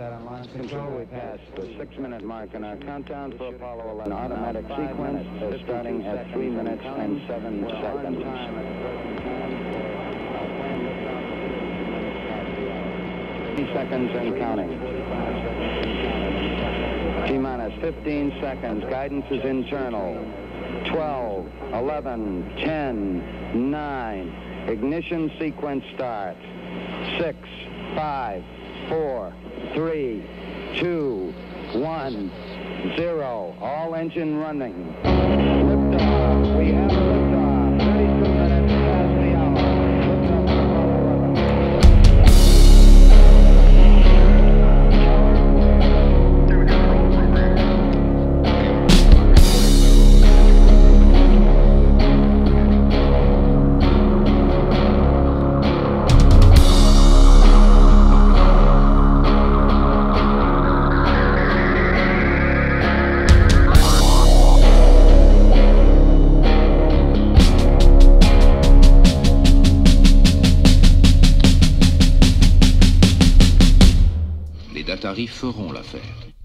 set on launch Control, we passed the six-minute mark in our countdown for Apollo 11. An automatic sequence is starting at three minutes and seven seconds. seconds and counting. T-minus 15 seconds. Guidance is internal. 12, 11, 10, 9. Ignition sequence starts. 6, 5, 4, 3, 2, 1, 0. All engine running. Liftoff. We have Qataris feront l'affaire.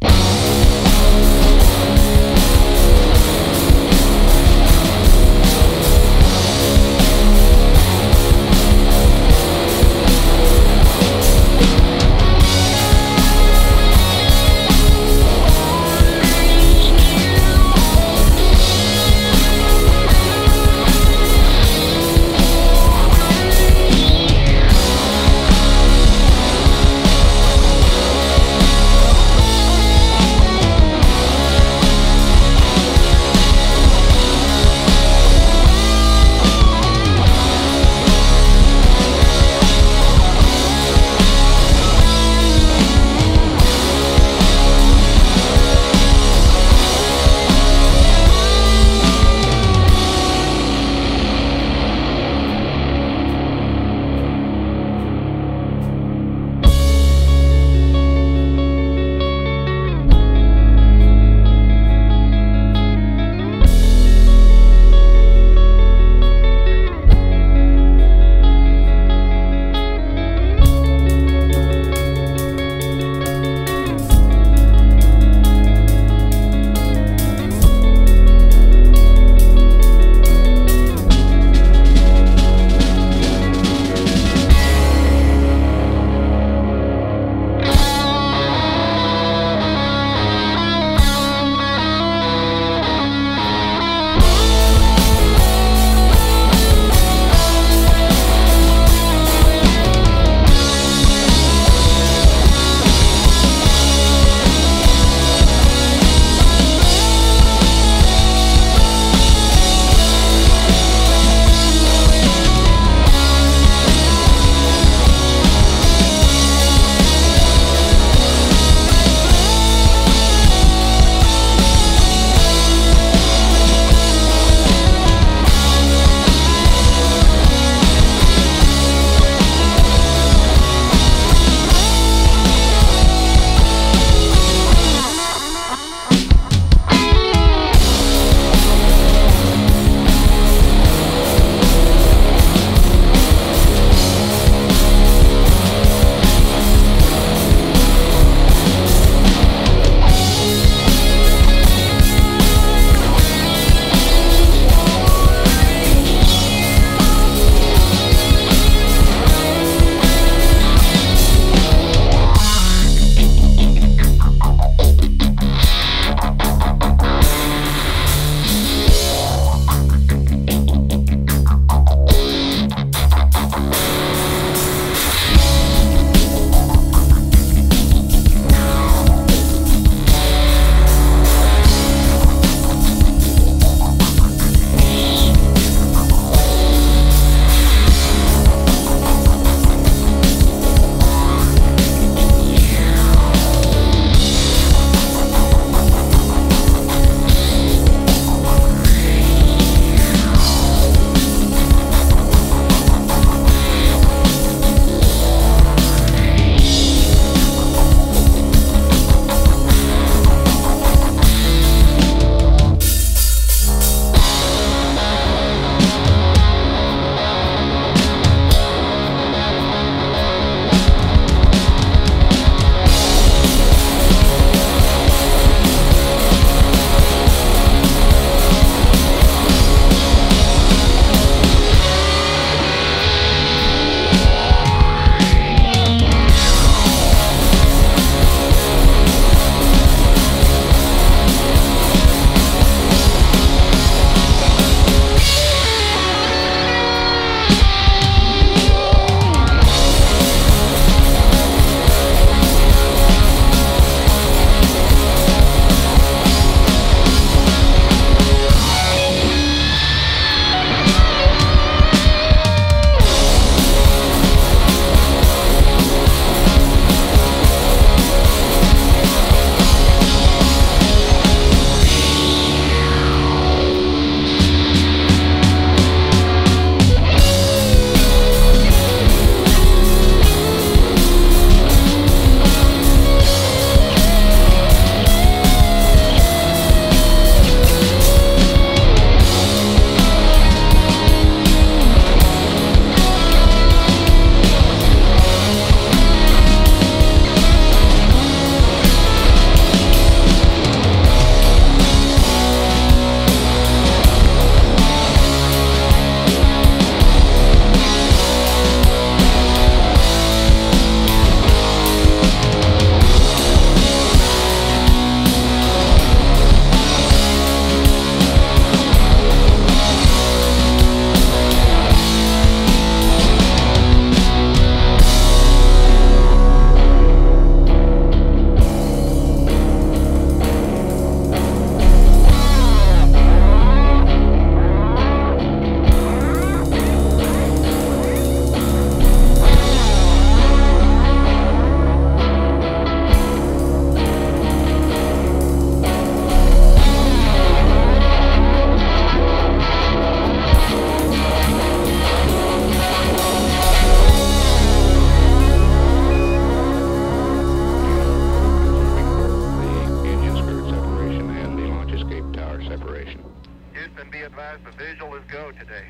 And be advised the visual is go today.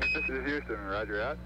This is Houston, roger out.